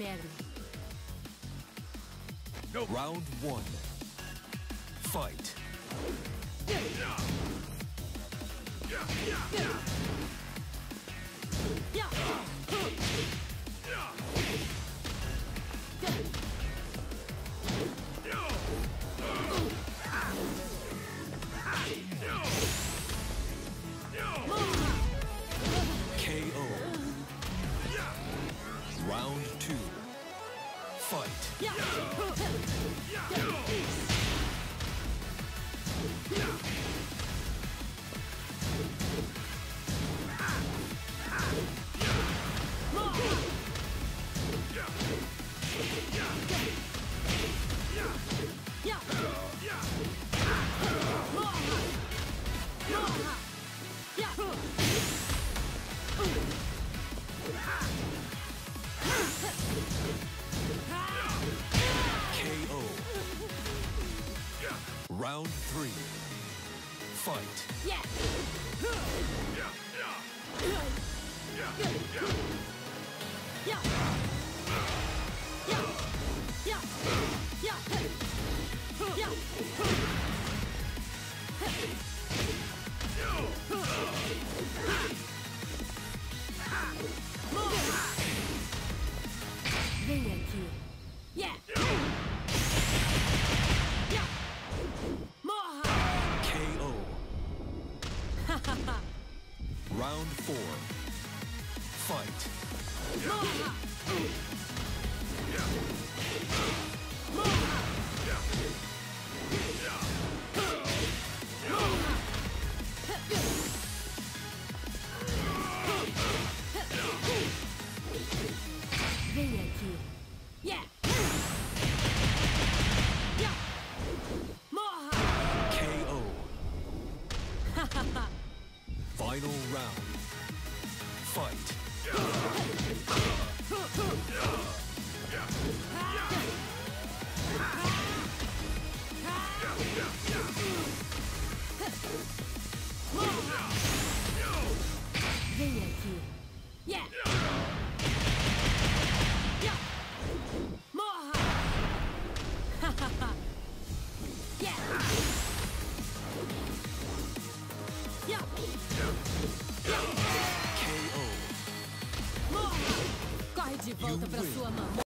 inferno. Round one. Fight. KO. Fight. Round three. Fight. Vem Round four. Fight. Final round. Fight. volta para sua mão.